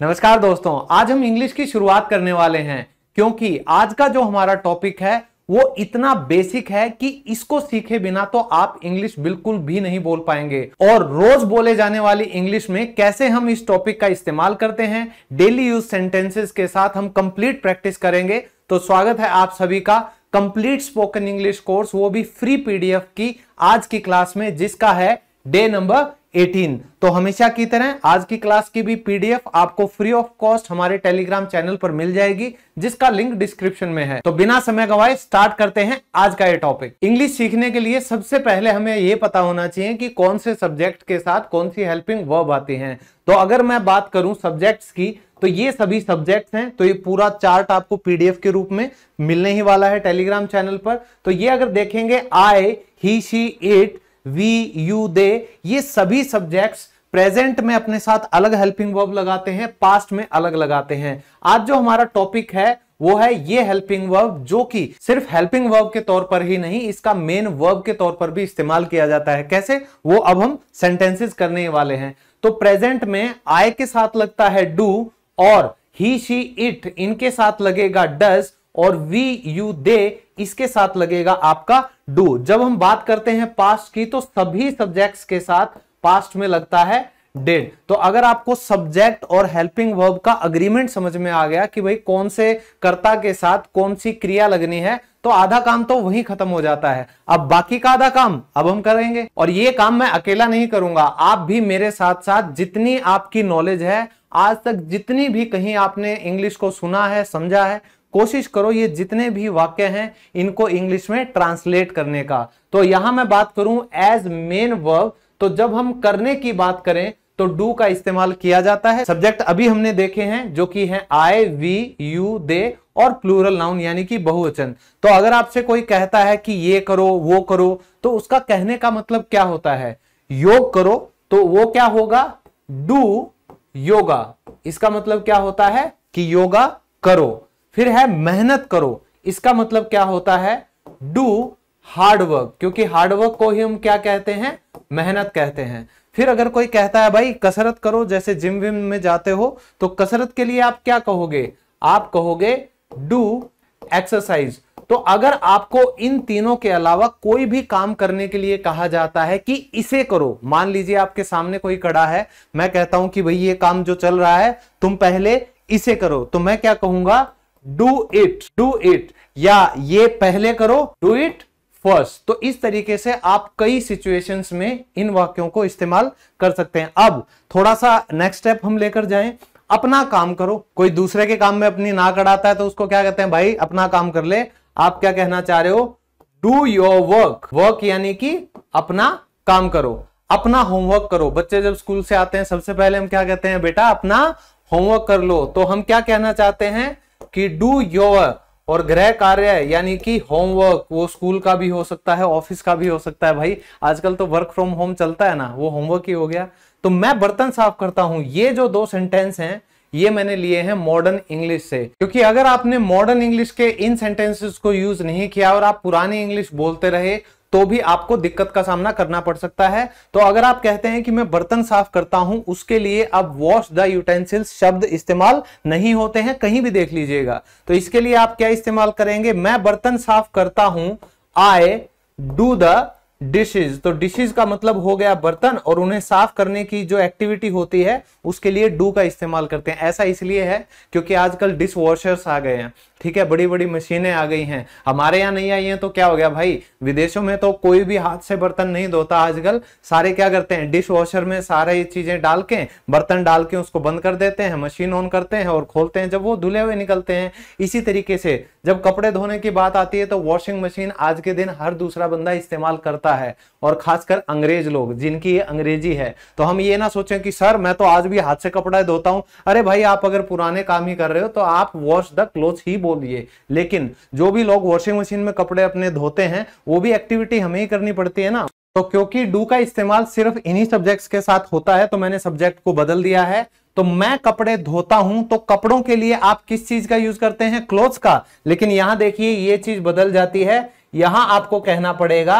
नमस्कार दोस्तों, आज हम इंग्लिश की शुरुआत करने वाले हैं, क्योंकि आज का जो हमारा टॉपिक है, वो इतना बेसिक है कि इसको सीखे बिना तो आप इंग्लिश बिल्कुल भी नहीं बोल पाएँगे। और रोज बोले जाने वाली इंग्लिश में कैसे हम इस टॉपिक का इस्तेमाल करते हैं डेली यूज़ सेंटेंसेस के साथ हम कंप्लीट प्रैक्टिस करेंगे। तो स्वागत है आप सभी का कंप्लीट स्पोकन इंग्लिश कोर्स वो भी फ्री पीडीएफ की आज की क्लास में, जिसका है डे नंबर 18 तो हमेशा की तरह आज की क्लास की भी पीडीएफ आपको फ्री ऑफ़ कॉस्ट हमारे टेलीग्राम चैनल पर मिल जाएगी, जिसका लिंक डिस्क्रिप्शन में है। तो बिना समय गवाए स्टार्ट करते हैं आज का ये टॉपिक। इंग्लिश सीखने के लिए सबसे पहले हमें यह पता होना चाहिए कि कौन से सब्जेक्ट के साथ कौन सी हेल्पिंग वर्ब आती है। तो अगर मैं बात करूँ सब्जेक्ट्स की तो ये सभी सब्जेक्ट्स हैं तो ये पूरा चार्ट आपको पीडीएफ के रूप में मिलने ही वाला है टेलीग्राम चैनल पर। तो ये अगर देखेंगे I he she it we, you, they, ये सभी सब्जेक्ट्स प्रेजेंट में अपने साथ अलग हेल्पिंग वर्ब लगाते हैं पास्ट में अलग लगाते हैं। आज जो हमारा टॉपिक है, वो है ये हेल्पिंग वर्ब जो कि सिर्फ़ हेल्पिंग वर्ब के तौर पर ही नहीं, इसका मेन वर्ब के तौर पर भी इस्तेमाल किया जाता है। कैसे? वो अब हम सेंटेंसेस करने वाले हैं। तो प्रेजेंट में आई के साथ लगता है डू और ही शी इट इनके साथ लगेगा डस और वी यू दे इसके साथ लगेगा आपका डू। जब हम बात करते हैं पास्ट की तो सभी सब्जेक्ट्स के साथ पास्ट में लगता है डेड तो अगर आपको सब्जेक्ट और हेल्पिंग वर्ब का अग्रीमेंट समझ में आ गया कि भाई कौन से कर्ता के साथ कौन सी क्रिया लगनी है तो आधा काम तो वही खत्म हो जाता है। अब बाकी का आधा काम, अब हम करेंगे। और ये काम मैं अकेला नहीं करूँगा। आप भी मेरे साथ साथ जितनी आपकी नॉलेज है, आज तक जितनी भी कहीं आपने इंग्लिश को सुना है, समझा है कोशिश करो, ये जितने भी वाक्य हैं, इनको इंग्लिश में ट्रांसलेट करने का। तो यहाँ मैं बात करूँ एज मेन वर्ब तो जब हम करने की बात करें तो डू का इस्तेमाल किया जाता है। सब्जेक्ट अभी हमने देखे हैं, जो कि है आई वी यू दे और प्लूरल नाउन यानी कि बहुवचन। तो अगर आपसे कोई कहता है कि ये करो, वो करो तो उसका कहने का मतलब क्या होता है? योग करो तो वो क्या होगा? डू योगा। इसका मतलब क्या होता है? कि योगा करो। फिर है मेहनत करो। इसका मतलब क्या होता है? डू हार्ड वर्क क्योंकि हार्ड वर्क को ही हम क्या कहते हैं? मेहनत कहते हैं। फिर अगर कोई कहता है, भाई, कसरत करो, जैसे जिम विम में जाते हो तो कसरत के लिए आप क्या कहोगे? आप कहोगे डू एक्सरसाइज तो अगर आपको इन तीनों के अलावा कोई भी काम करने के लिए कहा जाता है कि इसे करो, मान लीजिए आपके सामने कोई कड़ा है, मैं कहता हूँ कि, भाई, ये काम जो चल रहा है, तुम पहले इसे करो। तो मैं क्या कहूँगा? डू इट डू इट या ये पहले करो डू इट फ़र्स्ट तो इस तरीके से आप कई सिचुएशंस में इन वाक्यों को इस्तेमाल कर सकते हैं। अब थोड़ा सा नेक्स्ट स्टेप हम लेकर जाएँ। अपना काम करो। कोई दूसरे के काम में अपनी नाक अड़ाता है तो उसको क्या कहते हैं? भाई, अपना काम कर ले। आप क्या कहना चाह रहे हो? डू योर वर्क वर्क यानी कि अपना काम करो। अपना होमवर्क करो। बच्चे जब स्कूल से आते हैं, सबसे पहले हम क्या कहते हैं? बेटा, अपना होमवर्क कर लो। तो हम क्या कहना चाहते हैं? कि डू योर और गृह कार्य, यानी कि होमवर्क वो स्कूल का भी हो सकता है ऑफ़िस का भी हो सकता है भाई। आजकल तो वर्क फ्रॉम होम चलता है ना, वो होमवर्क ही हो गया। तो मैं बर्तन साफ़ करता हूँ। ये जो दो सेंटेंस हैं, ये मैंने लिए हैं मॉडर्न इंग्लिश से। क्योंकि अगर आपने मॉडर्न इंग्लिश के इन सेंटेंसेस को यूज़ नहीं किया और आप पुरानी इंग्लिश बोलते रहे तो भी आपको दिक्कत का सामना करना पड़ सकता है। तो अगर आप कहते हैं कि मैं बर्तन साफ़ करता हूँ, उसके लिए अब वॉश द यूटेंसिल्स शब्द इस्तेमाल नहीं होते हैं, कहीं भी देख लीजिएगा। तो इसके लिए आप क्या इस्तेमाल करेंगे? मैं बर्तन साफ़ करता हूँ आई डू द डिशेज तो डिशेज का मतलब हो गया बर्तन और उन्हें साफ़ करने की जो एक्टिविटी होती है, उसके लिए डू का इस्तेमाल करते हैं। ऐसा इसलिए है क्योंकि आजकल डिश वॉशर्स आ गए हैं। ठीक है बड़ी बड़ी मशीनें आ गई हैं। हमारे यहाँ नहीं आई हैं तो क्या हो गया भाई? विदेशों में तो कोई भी हाथ से बर्तन नहीं धोता आजकल। सारे क्या करते हैं? डिश वॉशर में सारे ये चीज़ें डाल के, बर्तन डाल के उसको बंद कर देते हैं, मशीन ऑन करते हैं और खोलते हैं। जब वो धुले हुए निकलते हैं, इसी तरीके से जब कपड़े धोने की बात आती है तो वॉशिंग मशीन आज के दिन हर दूसरा बंदा इस्तेमाल करता है और खासकर अंग्रेज़ लोग, जिनकी ये अंग्रेज़ी है। तो हम ये ना सोचें कि, सर, मैं तो आज भी हाथ से कपड़ा धोता हूँ। अरे भाई, आप अगर पुराने काम ही कर रहे हो तो आप वॉश द क्लोथ ही बोलिए लेकिन जो भी लोग वॉशिंग मशीन में कपड़े अपने धोते हैं, वो भी एक्टिविटी हमें ही करनी पड़ती है ना। तो क्योंकि डू का इस्तेमाल सिर्फ़ इन्हीं सब्जेक्ट्स के साथ होता है तो मैंने सब्जेक्ट को बदल दिया है। तो मैं कपड़े धोता हूँ तो कपड़ों के लिए आप किस चीज़ का यूज़ करते हैं? क्लोथ्स का। लेकिन यहाँ देखिए, ये चीज़ बदल जाती है। यहाँ आपको कहना पड़ेगा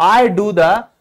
आई डू द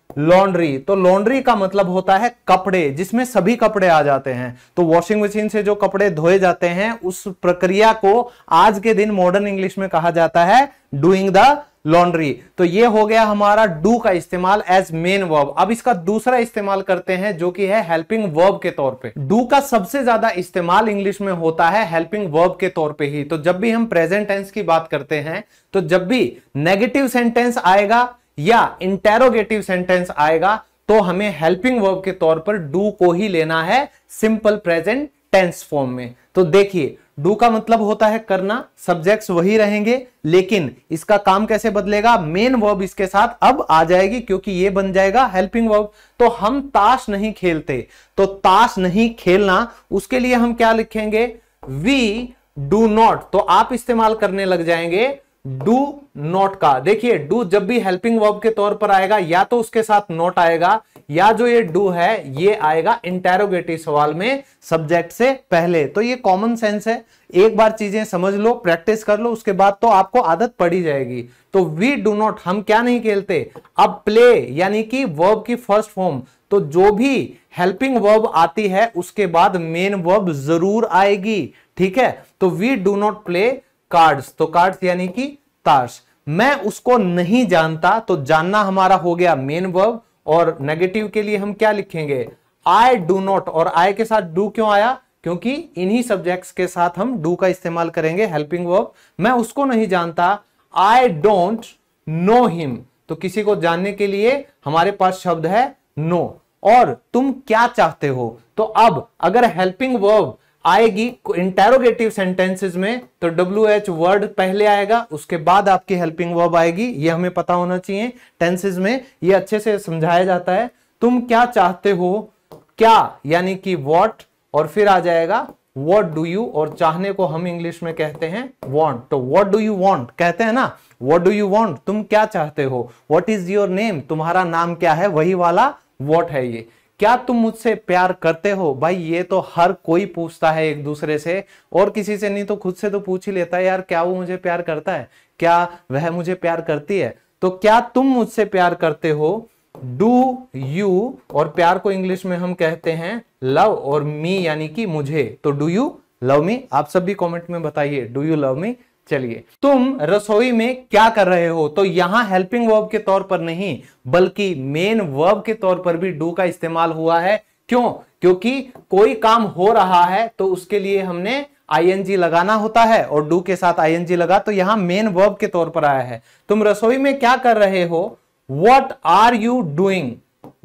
लॉन्ड्री। तो लॉन्ड्री का मतलब होता है कपड़े, जिसमें सभी कपड़े आ जाते हैं। तो वॉशिंग मशीन से जो कपड़े धोए जाते हैं, उस प्रक्रिया को आज के दिन मॉडर्न इंग्लिश में कहा जाता है डूइंग द लॉन्ड्री तो ये हो गया हमारा डू का इस्तेमाल एज मेन वर्ब अब इसका दूसरा इस्तेमाल करते हैं, जो कि है हेल्पिंग वर्ब के तौर पे। डू का सबसे ज़्यादा इस्तेमाल इंग्लिश में होता है हेल्पिंग वर्ब के तौर पे ही। तो जब भी हम प्रेजेंट टेंस की बात करते हैं तो जब भी नेगेटिव सेंटेंस आएगा या इंटेरोगेटिव सेंटेंस आएगा तो हमें हेल्पिंग वर्ब के तौर पर डू को ही लेना है सिंपल प्रेजेंट टेंस फॉर्म में। तो देखिए डू का मतलब होता है करना सब्जेक्ट्स वही रहेंगे, लेकिन इसका काम कैसे बदलेगा? मेन वर्ब इसके साथ अब आ जाएगी, क्योंकि ये बन जाएगा हेल्पिंग वर्ब तो हम ताश नहीं खेलते तो ताश नहीं खेलना, उसके लिए हम क्या लिखेंगे? वी डू नॉट तो आप इस्तेमाल करने लग जाएँगे डू नॉट का। देखिए, डू जब भी हेल्पिंग वर्ब के तौर पर आएगा, या तो उसके साथ नोट आएगा, या जो ये डू है, ये आएगा इंटेरोगेटिव सवाल में सब्जेक्ट से पहले। तो ये कॉमन सेंस है। एक बार चीज़ें समझ लो प्रैक्टिस कर लो, उसके बाद तो आपको आदत पड़ी जाएगी। तो वी डू नॉट हम क्या नहीं खेलते? अब प्ले यानी कि वर्ब की फ़र्स्ट फॉर्म तो जो भी हेल्पिंग वर्ब आती है, उसके बाद मेन वर्ब ज़रूर आएगी। ठीक है? तो we do not play cards तो कार्ड्स यानी कि ताश। मैं उसको नहीं जानता तो जानना हमारा हो गया मेन वर्ब और नेगेटिव के लिए हम क्या लिखेंगे? आई डू नॉट और आई के साथ डू क्यों आया? क्योंकि इन्हीं सब्जेक्ट्स के साथ हम डू का इस्तेमाल करेंगे हेल्पिंग वर्ब मैं उसको नहीं जानता। आई डोंट नो हिम तो किसी को जानने के लिए हमारे पास शब्द है नो no. और तुम क्या चाहते हो? तो अब अगर हेल्पिंग वर्ब आएगी इंटेरोगेटिव सेंटेंसेस में तो डब्ल्यू एच वर्ड पहले आएगा, उसके बाद आपकी हेल्पिंग वर्ब आएगी, ये हमें पता होना चाहिए टेंसेस में, ये अच्छे से समझाया जाता है। तुम क्या चाहते हो? क्या, यानी कि वॉट और फिर आ जाएगा वॉट डू यू और चाहने को हम इंग्लिश में कहते हैं वॉन्ट तो वॉट डू यू वॉन्ट कहते हैं ना वॉट डू यू वॉन्ट तुम क्या चाहते हो? वॉट इज़ योर नेम तुम्हारा नाम क्या है? वही वाला वॉट है ये। क्या तुम मुझसे प्यार करते हो? भाई, ये तो हर कोई पूछता है एक दूसरे से। और किसी से नहीं तो खुद से तो पूछ ही लेता है, यार, क्या वो मुझे प्यार करता है? क्या वह मुझे प्यार करती है? तो क्या तुम मुझसे प्यार करते हो? डू यू, और प्यार को इंग्लिश में हम कहते हैं लव और मी, यानी कि मुझे। तो डू यू लव मी? आप सब भी कॉमेंट में बताइए, डू यू लव मी? चलिए, तुम रसोई में क्या कर रहे हो? तो यहाँ हेल्पिंग वर्ब के तौर पर नहीं, बल्कि मेन वर्ब के तौर पर भी डू का इस्तेमाल हुआ है। क्यों? क्योंकि कोई काम हो रहा है तो उसके लिए हमने आईएनजी लगाना होता है, और डू के साथ आईएनजी लगा तो यहाँ मेन वर्ब के तौर पर आया है। तुम रसोई में क्या कर रहे हो? What are you doing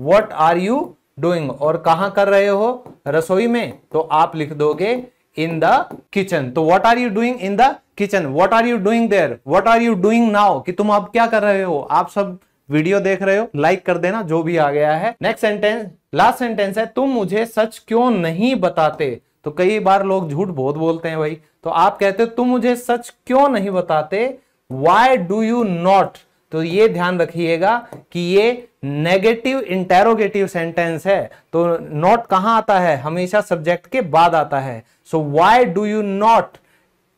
what are you doing और कहाँ कर रहे हो? रसोई में। तो आप लिख दोगे इन द किचन तो what are you doing in the kitchen what are you doing there what are you doing now कि तुम अब क्या कर रहे हो? आप सब वीडियो देख रहे हो? लाइक कर देना, जो भी आ गया है। नेक्स्ट सेंटेंस लास्ट सेंटेंस है, तुम मुझे सच क्यों नहीं बताते? तो कई बार लोग झूठ बहुत बोलते हैं भाई। तो आप कहते हो, तुम मुझे सच क्यों नहीं बताते? वाई डू यू नॉट तो ये ध्यान रखिएगा कि ये नेगेटिव इंटेरोगेटिव सेंटेंस है। तो नॉट कहाँ आता है? हमेशा सब्जेक्ट के बाद आता है। So why do you not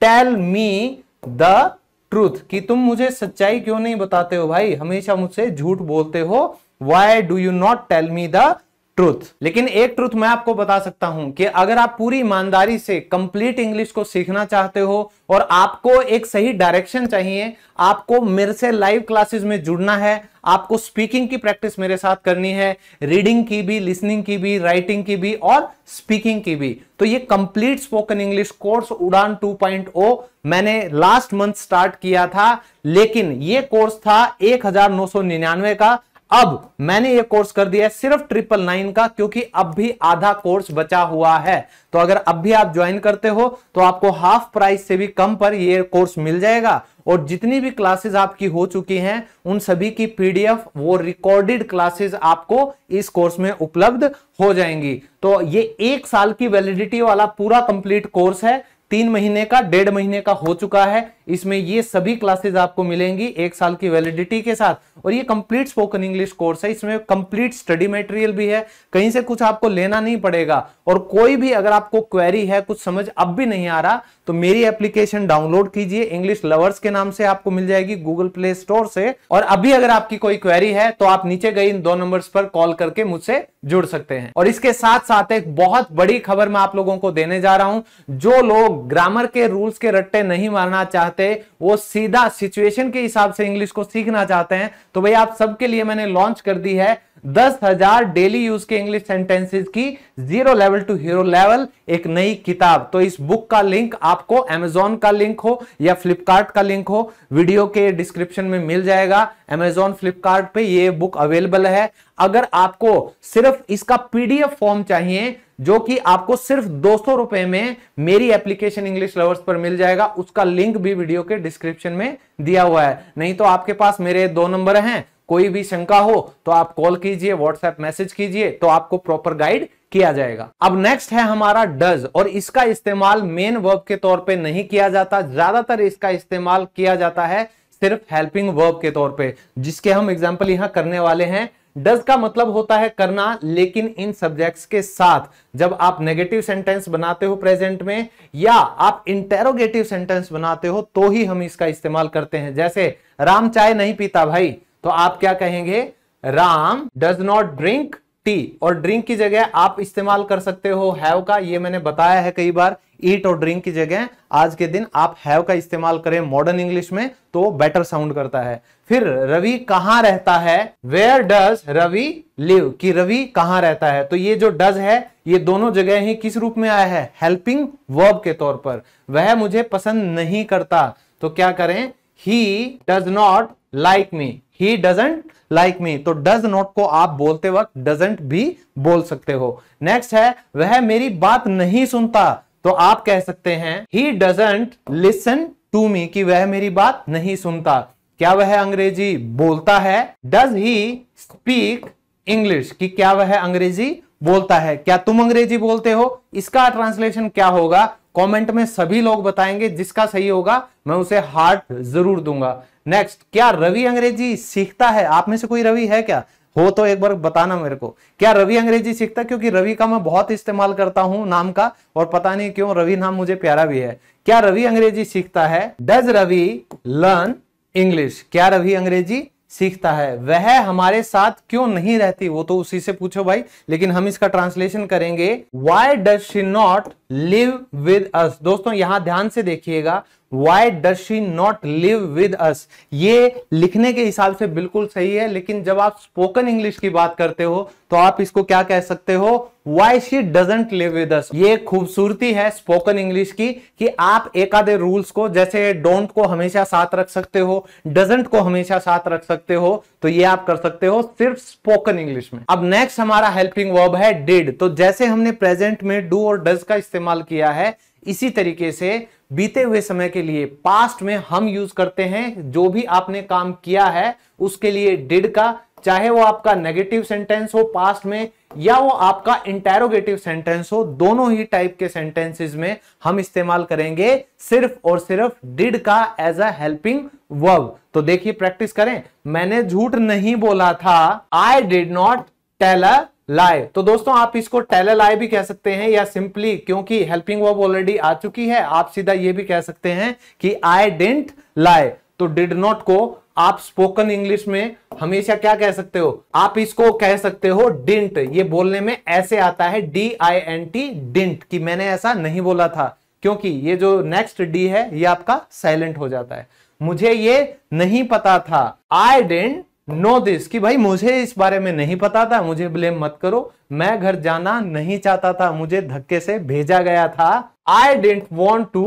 tell me the truth कि तुम मुझे सच्चाई क्यों नहीं बताते हो भाई? हमेशा मुझसे झूठ बोलते हो। Why do you not tell me the truth लेकिन एक ट्रूथ मैं आपको बता सकता हूँ कि अगर आप पूरी ईमानदारी से कंप्लीट इंग्लिश को सीखना चाहते हो और आपको एक सही डायरेक्शन चाहिए, आपको मेरे से लाइव क्लासेस में जुड़ना है, आपको स्पीकिंग की प्रैक्टिस मेरे साथ करनी है रीडिंग की भी लिसनिंग की भी राइटिंग की भी और स्पीकिंग की भी। तो ये कंप्लीट स्पोकन इंग्लिश कोर्स उड़ान 2.0 मैंने लास्ट मंथ स्टार्ट किया था, लेकिन ये कोर्स था एक हज़ार नौ सौ निन्यानवे का अब मैंने ये कोर्स कर दिया है सिर्फ़ ट्रिपल नाइन का, क्योंकि अब भी आधा कोर्स बचा हुआ है। तो अगर अब भी आप ज्वाइन करते हो तो आपको हाफ़ प्राइस से भी कम पर ये कोर्स मिल जाएगा। और जितनी भी क्लासेस आपकी हो चुकी हैं, उन सभी की पीडीएफ, वो रिकॉर्डेड क्लासेस आपको इस कोर्स में उपलब्ध हो जाएँगी। तो ये एक साल की वैलिडिटी वाला पूरा कंप्लीट कोर्स है। तीन महीने का, डेढ़ महीने का हो चुका है। इसमें ये सभी क्लासेज आपको मिलेंगी एक साल की वैलिडिटी के साथ। और ये कंप्लीट स्पोकन इंग्लिश कोर्स है। इसमें कंप्लीट स्टडी मटेरियल भी है। कहीं से कुछ आपको लेना नहीं पड़ेगा। और कोई भी अगर आपको क्वेरी है, कुछ समझ अब भी नहीं आ रहा तो मेरी एप्लीकेशन डाउनलोड कीजिए। इंग्लिश लवर्स के नाम से आपको मिल जाएगी गूगल प्ले स्टोर से। और अभी अगर आपकी कोई क्वेरी है तो आप नीचे गए इन दो नंबर्स पर कॉल करके मुझसे जुड़ सकते हैं। और इसके साथ साथ एक बहुत बड़ी खबर मैं आप लोगों को देने जा रहा हूँ। जो लोग ग्रामर के रूल्स के रट्टे नहीं मारना चाहते वो सीधा सिचुएशन के हिसाब से इंग्लिश को सीखना चाहते हैं। तो भाई आप सबके लिए मैंने लॉन्च कर दी है। दस हज़ार डेली यूज़ के इंग्लिश सेंटेंसेस की zero level to hero level एक नई किताब। तो इस बुक का लिंक आपको अमेजोन का लिंक हो या फ्लिपकार्ट का लिंक हो वीडियो के डिस्क्रिप्शन में मिल जाएगा। अमेजोन फ्लिपकार्ट पे ये बुक अवेलेबल है। अगर आपको सिर्फ़ इसका पीडीएफ फॉर्म चाहिए, जो कि आपको सिर्फ़ दो सौ रुपए में मेरी एप्लीकेशन इंग्लिश लवर्स पर मिल जाएगा, उसका लिंक भी वीडियो के डिस्क्रिप्शन में दिया हुआ है। नहीं तो आपके पास मेरे दो नंबर हैं कोई भी शंका हो तो आप कॉल कीजिए व्हाट्सएप मैसेज कीजिए तो आपको प्रॉपर गाइड किया जाएगा। अब नेक्स्ट है हमारा डज और इसका इस्तेमाल मेन वर्ब के तौर पे नहीं किया जाता। ज़्यादातर इसका इस्तेमाल किया जाता है सिर्फ़ हेल्पिंग वर्ब के तौर पे, जिसके हम एग्ज़ाम्पल यहाँ करने वाले हैं। डज का मतलब होता है करना, लेकिन इन सब्जेक्ट्स के साथ, जब आप नेगेटिव सेंटेंस बनाते हो प्रेजेंट में, या आप इंटेरोगेटिव सेंटेंस बनाते हो तो ही हम इसका इस्तेमाल करते हैं। जैसे, राम चाय नहीं पीता भाई। तो आप क्या कहेंगे? Ram does not drink tea और ड्रिंक की जगह आप इस्तेमाल कर सकते हो हैव का। ये मैंने बताया है कई बार ईट और ड्रिंक की जगह। आज के दिन आप हैव का इस्तेमाल करें मॉडर्न इंग्लिश में तो बेटर साउंड करता है। फिर रवि कहाँ रहता है? वेयर डज रवि लिव कि रवि कहाँ रहता है? तो ये जो डज है, ये दोनों जगह ही किस रूप में आया है? हेल्पिंग वर्ब के तौर पर। वह मुझे पसंद नहीं करता। तो क्या करें? He does not like me he doesn't like me तो डज नॉट को आप बोलते वक्त डजेंट भी बोल सकते हो। नेक्स्ट है, वह मेरी बात नहीं सुनता। तो आप कह सकते हैं he doesn't listen to me कि वह मेरी बात नहीं सुनता। क्या वह अंग्रेज़ी बोलता है? डज ही स्पीक इंग्लिश कि क्या वह अंग्रेज़ी बोलता है? क्या तुम अंग्रेज़ी बोलते हो? इसका ट्रांसलेशन क्या होगा? कमेंट में सभी लोग बताएँगे जिसका सही होगा, मैं उसे हार्ट ज़रूर दूँगा। नेक्स्ट क्या रवि अंग्रेज़ी सीखता है? आप में से कोई रवि है क्या? हो तो एक बार बताना मेरे को। क्या रवि अंग्रेज़ी सीखता क्योंकि रवि का मैं बहुत इस्तेमाल करता हूँ नाम का, और पता नहीं क्यों रवि नाम मुझे प्यारा भी है। क्या रवि अंग्रेज़ी सीखता है? डज रवि लर्न इंग्लिश क्या रवि अंग्रेज़ी सीखता है। वह हमारे साथ क्यों नहीं रहती? वो तो उसी से पूछो भाई। लेकिन हम इसका ट्रांसलेशन करेंगे। Why does she not live with us दोस्तों, यहाँ ध्यान से देखिएगा। Why does she not live with us ये लिखने के हिसाब से बिल्कुल सही है, लेकिन जब आप स्पोकन इंग्लिश की बात करते हो तो आप इसको क्या कह सकते हो? Why she doesn't live with us ये खूबसूरती है स्पोकन इंग्लिश की, कि आप एक आधे रूल्स को, जैसे डोंट को हमेशा साथ रख सकते हो डजेंट को हमेशा साथ रख सकते हो तो ये आप कर सकते हो सिर्फ़ स्पोकन इंग्लिश में। अब नेक्स्ट हमारा हेल्पिंग वर्ब है डिड तो जैसे हमने प्रेजेंट में डू और डज का इस्तेमाल किया है, इसी तरीके से बीते हुए समय के लिए पास्ट में हम यूज़ करते हैं, जो भी आपने काम किया है, उसके लिए डिड का, चाहे वो आपका नेगेटिव सेंटेंस हो पास्ट में, या वो आपका इंटेरोगेटिव सेंटेंस हो, दोनों ही टाइप के सेंटेंसेस में हम इस्तेमाल करेंगे सिर्फ़ और सिर्फ़ डिड का एज अ हेल्पिंग वर्ब तो देखिए प्रैक्टिस करें। मैंने झूठ नहीं बोला था। I did not tell a lie तो दोस्तों, आप इसको टेल लाई भी कह सकते हैं या सिंपली क्योंकि हेल्पिंग वर्ब ऑलरेडी आ चुकी है, आप सीधा ये भी कह सकते हैं कि आई डेंट लाई तो डिड नॉट को आप स्पोकन इंग्लिश में हमेशा क्या कह सकते हो? आप इसको कह सकते हो डिंट ये बोलने में ऐसे आता है D I N T didn't कि मैंने ऐसा नहीं बोला था। क्योंकि ये जो नेक्स्ट डी है, ये आपका साइलेंट हो जाता है। मुझे ये नहीं पता था। आई डेंट नो दिस कि भाई मुझे इस बारे में नहीं पता था, मुझे ब्लेम मत करो। मैं घर जाना नहीं चाहता था, मुझे धक्के से भेजा गया था। I didn't want to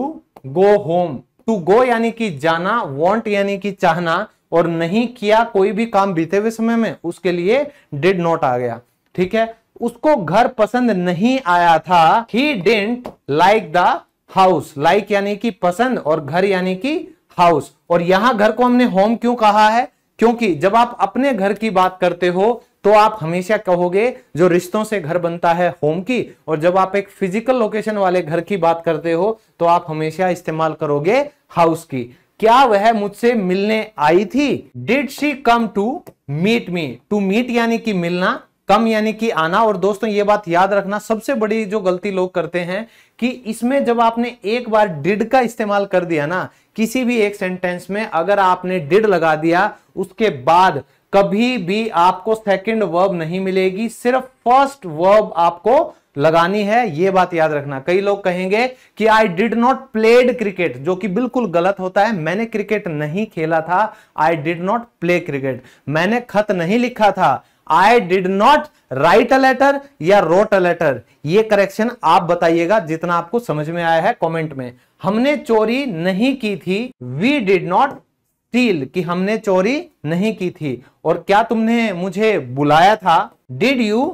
go home to go यानी कि जाना वॉन्ट यानी कि चाहना, और नहीं किया कोई भी काम बीते हुए समय में, उसके लिए डिड नॉट आ गया। ठीक है? उसको घर पसंद नहीं आया था। He didn't like the house like यानी कि पसंद और घर यानी कि हाउस और यहाँ घर को हमने होम क्यों कहा है? क्योंकि जब आप अपने घर की बात करते हो तो आप हमेशा कहोगे, जो रिश्तों से घर बनता है होम की, और जब आप एक फ़िज़िकल लोकेशन वाले घर की बात करते हो तो आप हमेशा इस्तेमाल करोगे हाउस की। क्या वह मुझसे मिलने आई थी? Did she come to meet me to meet यानी कि मिलना? कम यानी कि आना। और दोस्तों, ये बात याद रखना, सबसे बड़ी जो गलती लोग करते हैं कि इसमें जब आपने एक बार डिड का इस्तेमाल कर दिया ना, किसी भी एक सेंटेंस में, अगर आपने डिड लगा दिया, उसके बाद कभी भी आपको सेकंड वर्ब नहीं मिलेगी, सिर्फ़ फ़र्स्ट वर्ब आपको लगानी है। ये बात याद रखना। कई लोग कहेंगे कि I did not played cricket जो कि बिल्कुल गलत होता है। मैंने क्रिकेट नहीं खेला था। I did not play cricket मैंने खत नहीं लिखा था। I did not write a letter या रोट अ लेटर ये करेक्शन आप बताइएगा जितना आपको समझ में आया है कॉमेंट में। हमने चोरी नहीं की थी। वी डिड नॉट स्टील कि हमने चोरी नहीं की थी। और क्या तुमने मुझे बुलाया था? डिड यू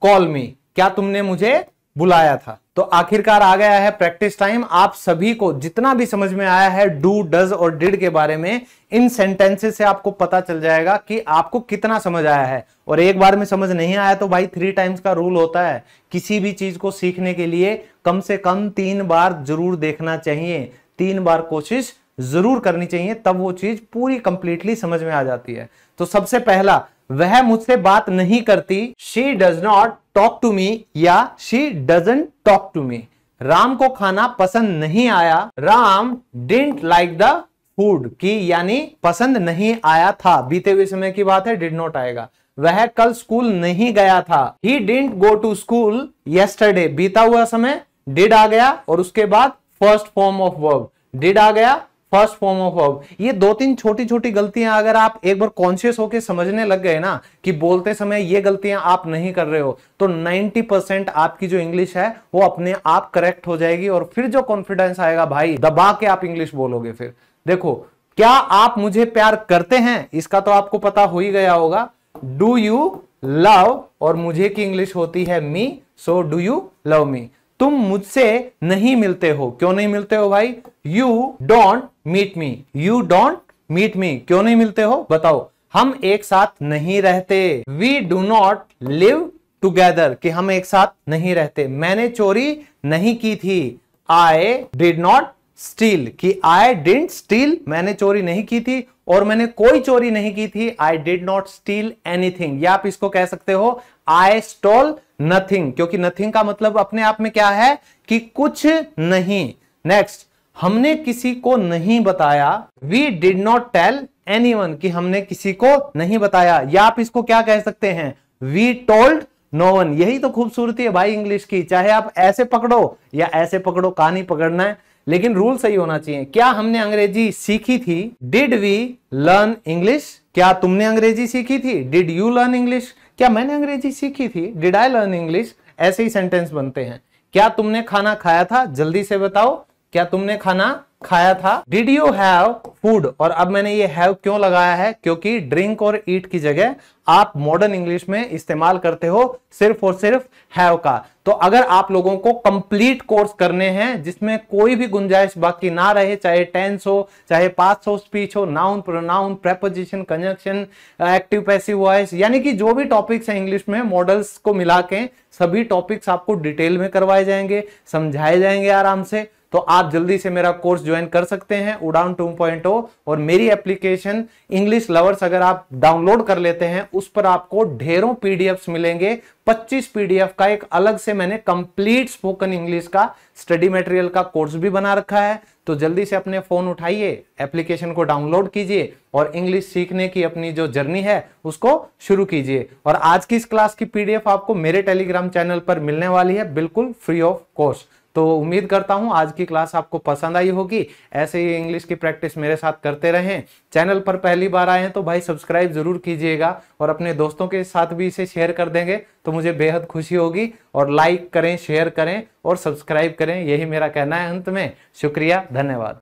कॉल मी क्या तुमने मुझे बुलाया था। तो आखिरकार आ गया है प्रैक्टिस टाइम आप सभी को जितना भी समझ में आया है डू डज और डिड के बारे में, इन सेंटेंसेस से आपको पता चल जाएगा कि आपको कितना समझ आया है। और एक बार में समझ नहीं आया तो भाई थ्री टाइम्स का रूल होता है। किसी भी चीज़ को सीखने के लिए कम से कम तीन बार ज़रूर देखना चाहिए। तीन बार कोशिश ज़रूर करनी चाहिए, तब वो चीज़ पूरी कंप्लीटली समझ में आ जाती है। तो सबसे पहला वह मुझसे बात नहीं करती। She does not talk to me या she doesn't talk to me Ram को खाना पसंद नहीं आया। Ram didn't like the food की यानी पसंद नहीं आया था। बीते हुए समय की बात है डिड नॉट आएगा। वह कल स्कूल नहीं गया था। He didn't go to school yesterday बीता हुआ समय डिड आ गया और उसके बाद first form of verb did आ गया। फ़र्स्ट फॉर्म ऑफ़ वर्ब ये दो तीन छोटी छोटी गलतियाँ अगर आप एक बार कॉन्शियस होकर समझने लग गए ना कि बोलते समय ये गलतियाँ आप नहीं कर रहे हो तो 90 परसेंट आपकी जो इंग्लिश है, वो अपने आप करेक्ट हो जाएगी और फिर जो कॉन्फिडेंस आएगा, भाई, दबा के आप इंग्लिश बोलोगे फिर। देखो, क्या आप मुझे प्यार करते हैं? इसका तो आपको पता हो ही गया होगा। डू यू लव और मुझे की इंग्लिश होती है me so do you love me तुम मुझसे नहीं मिलते हो। क्यों नहीं मिलते हो भाई? You don't meet me you don't meet me क्यों नहीं मिलते हो? बताओ। हम एक साथ नहीं रहते। We do not live together कि हम एक साथ नहीं रहते। मैंने चोरी नहीं की थी। आई डिड नॉट स्टील कि आई डिंट स्टील मैंने चोरी नहीं की थी और मैंने कोई चोरी नहीं की थी। I did not steal anything या आप इसको कह सकते हो। आई स्टॉल नथिंग क्योंकि नथिंग का मतलब अपने आप में क्या है कि कुछ नहीं। नेक्स्ट हमने किसी को नहीं बताया। We did not tell any कि हमने किसी को नहीं बताया। या आप इसको क्या कह सकते हैं? वी टोल्ड नो वन यही तो खूबसूरती है भाई इंग्लिश की। चाहे आप ऐसे पकड़ो या ऐसे पकड़ो, कहानी पकड़ना है, लेकिन रूल सही होना चाहिए। क्या हमने अंग्रेज़ी सीखी थी? डिड वी लर्न इंग्लिश क्या तुमने अंग्रेज़ी सीखी थी? डिड यू लर्न इंग्लिश क्या मैंने अंग्रेज़ी सीखी थी? डिड आई लर्न इंग्लिश ऐसे ही सेंटेंस बनते हैं। क्या तुमने खाना खाया था? जल्दी से बताओ। क्या तुमने खाना खाया था? डिड यू हैव फ़ूड और अब मैंने ये हैव क्यों लगाया है? क्योंकि ड्रिंक और ईट की जगह आप मॉडर्न इंग्लिश में इस्तेमाल करते हो सिर्फ़ और सिर्फ़ हैव का। तो अगर आप लोगों को कंप्लीट कोर्स करने हैं, जिसमें कोई भी गुंजाइश बाकी ना रहे, चाहे टेंस हो, चाहे पास हो स्पीच हो noun pronoun preposition conjunction active passive voice यानी कि जो भी टॉपिक्स हैं इंग्लिश में मॉडल्स को मिला के सभी टॉपिक्स आपको डिटेल में करवाए जाएँगे, समझाए जाएँगे आराम से। तो आप जल्दी से मेरा कोर्स ज्वाइन कर सकते हैं उड़ान 2.0 और मेरी एप्लीकेशन इंग्लिश लवर्स अगर आप डाउनलोड कर लेते हैं, उस पर आपको ढेरों पीडीएफ्स मिलेंगे। 25 पीडीएफ का एक अलग से मैंने कंप्लीट स्पोकन इंग्लिश का स्टडी मटेरियल का कोर्स भी बना रखा है। तो जल्दी से अपने फ़ोन उठाइए एप्लीकेशन को डाउनलोड कीजिए और इंग्लिश सीखने की अपनी जो जर्नी है, उसको शुरू कीजिए। और आज की इस क्लास की पीडीएफ आपको मेरे टेलीग्राम चैनल पर मिलने वाली है, बिल्कुल फ्री ऑफ़ कॉस्ट तो उम्मीद करता हूँ आज की क्लास आपको पसंद आई होगी। ऐसे ही इंग्लिश की प्रैक्टिस मेरे साथ करते रहें। चैनल पर पहली बार आए हैं तो भाई सब्सक्राइब ज़रूर कीजिएगा और अपने दोस्तों के साथ भी इसे शेयर कर देंगे तो मुझे बेहद खुशी होगी। और लाइक करें शेयर करें और सब्सक्राइब करें, यही मेरा कहना है अंत में। शुक्रिया, धन्यवाद।